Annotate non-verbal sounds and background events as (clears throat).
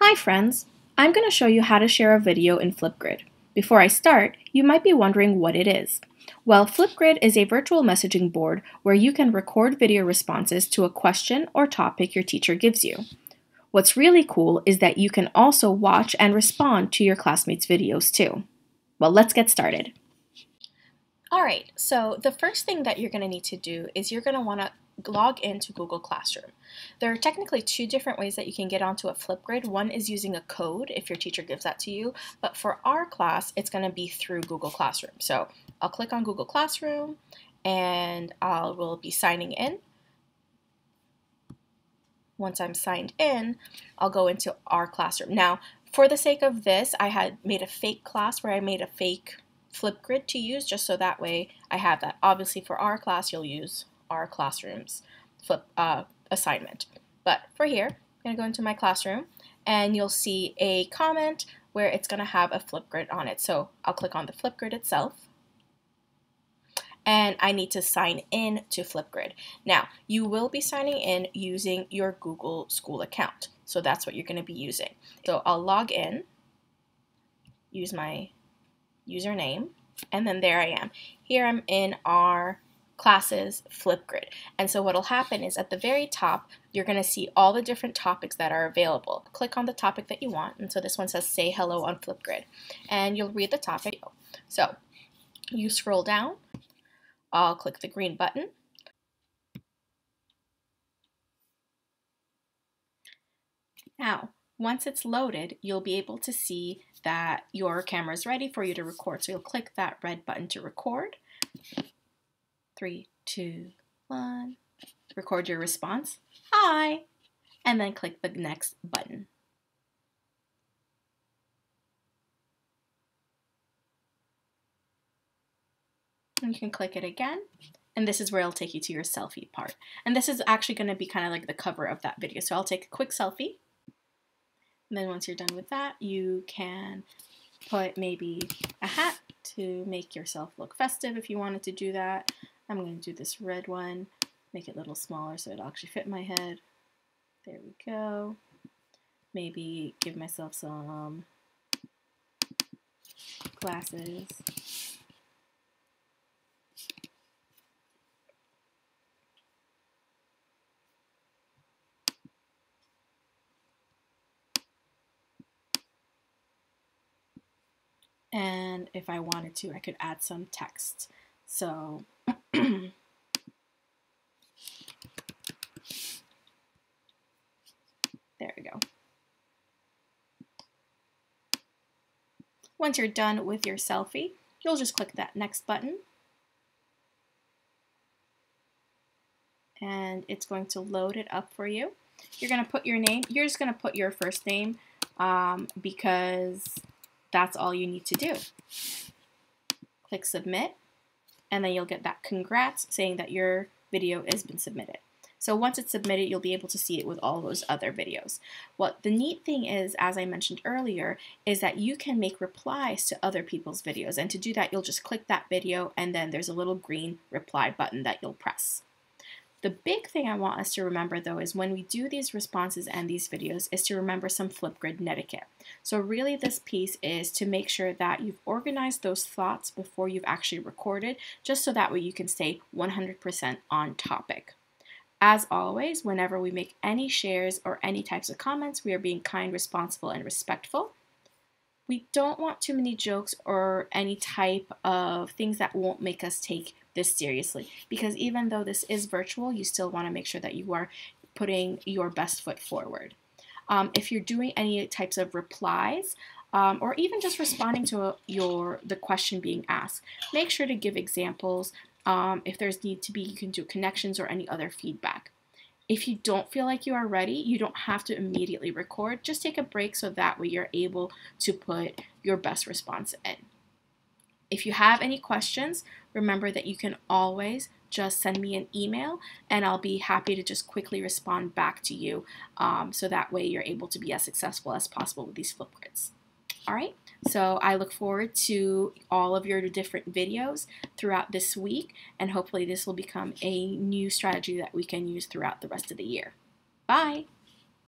Hi friends! I'm going to show you how to share a video in Flipgrid. Before I start, you might be wondering what it is. Well, Flipgrid is a virtual messaging board where you can record video responses to a question or topic your teacher gives you. What's really cool is that you can also watch and respond to your classmates' videos too. Well, let's get started. Alright, so the first thing that you're going to need to do is you're going to want to log into Google Classroom. There are technically two different ways that you can get onto a Flipgrid. One is using a code if your teacher gives that to you, but for our class, it's going to be through Google Classroom. So I'll click on Google Classroom and I will be signing in. Once I'm signed in, I'll go into our classroom. Now, for the sake of this, I had made a fake class where I made a fake Flipgrid to use just so that way I have that. Obviously for our class, you'll use our classroom's flip uh, assignment. But for here, I'm going to go into my classroom and you'll see a comment where it's going to have a Flipgrid on it. So I'll click on the Flipgrid itself and I need to sign in to Flipgrid. Now, you will be signing in using your Google School account. So that's what you're going to be using. So I'll log in, use my username, and then there I am. Here I'm in our classes Flipgrid. And so what'll happen is at the very top, you're going to see all the different topics that are available. Click on the topic that you want. And so this one says say hello on Flipgrid. And you'll read the topic. So you scroll down. I'll click the green button. Now, once it's loaded, you'll be able to see that your camera is ready for you to record. So you'll click that red button to record three, two, one. Record your response. Hi. And then click the next button. And you can click it again. And this is where it'll take you to your selfie part. And this is actually going to be kind of like the cover of that video. So I'll take a quick selfie. And then once you're done with that, you can put maybe a hat to make yourself look festive if you wanted to do that. I'm going to do this red one, make it a little smaller so it'll actually fit my head. There we go. Maybe give myself some glasses. And if I wanted to, I could add some text. So (clears throat) there we go. Once you're done with your selfie, you'll just click that next button. And it's going to load it up for you. You're going to put your name. You're just going to put your first name um, because that's all you need to do. Click submit and then you'll get that congrats saying that your video has been submitted. So once it's submitted, you'll be able to see it with all those other videos. What the neat thing is, as I mentioned earlier, is that you can make replies to other people's videos. And to do that, you'll just click that video and then there's a little green reply button that you'll press. The big thing I want us to remember though is when we do these responses and these videos is to remember some Flipgrid netiquette. So really this piece is to make sure that you've organized those thoughts before you've actually recorded just so that way you can stay 100% on topic. As always, whenever we make any shares or any types of comments, we are being kind, responsible, and respectful. We don't want too many jokes or any type of things that won't make us take this seriously because even though this is virtual, you still want to make sure that you are putting your best foot forward. Um, if you're doing any types of replies, um, or even just responding to your the question being asked, make sure to give examples. Um, if there's need to be, you can do connections or any other feedback. If you don't feel like you are ready, you don't have to immediately record. Just take a break so that way you're able to put your best response in. If you have any questions, remember that you can always just send me an email and I'll be happy to just quickly respond back to you um, so that way you're able to be as successful as possible with these Flipgrids. All right, so I look forward to all of your different videos throughout this week and hopefully this will become a new strategy that we can use throughout the rest of the year. Bye!